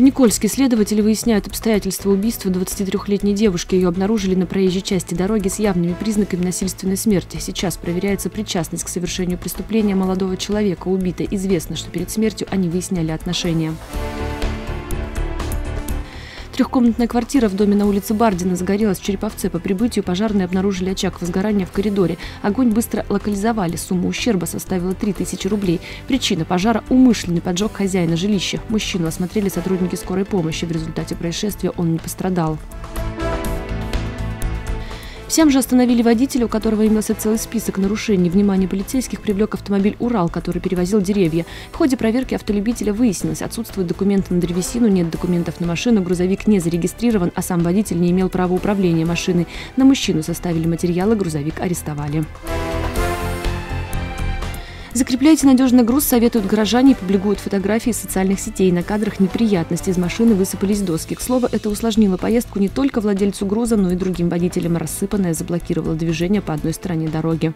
Никольске следователи выясняют обстоятельства убийства 23-летней девушки. Ее обнаружили на проезжей части дороги с явными признаками насильственной смерти. Сейчас проверяется причастность к совершению преступления молодого человека. Убитой известно, что перед смертью они выясняли отношения. Трехкомнатная квартира в доме на улице Бардина загорелась в Череповце. По прибытию пожарные обнаружили очаг возгорания в коридоре. Огонь быстро локализовали. Сумма ущерба составила 3000 рублей. Причина пожара – умышленный поджог хозяина жилища. Мужчину осмотрели сотрудники скорой помощи. В результате происшествия он не пострадал. Всем же остановили водителя, у которого имелся целый список нарушений. Внимание полицейских привлек автомобиль «Урал», который перевозил деревья. В ходе проверки автолюбителя выяснилось, отсутствуют документы на древесину, нет документов на машину, грузовик не зарегистрирован, а сам водитель не имел права управления машиной. На мужчину составили материалы, грузовик арестовали. Закрепляйте надежный груз, советуют горожане и публикуют фотографии из социальных сетей. На кадрах неприятности. Из машины высыпались доски. К слову, это усложнило поездку не только владельцу груза, но и другим водителям. Рассыпанное заблокировало движение по одной стороне дороги.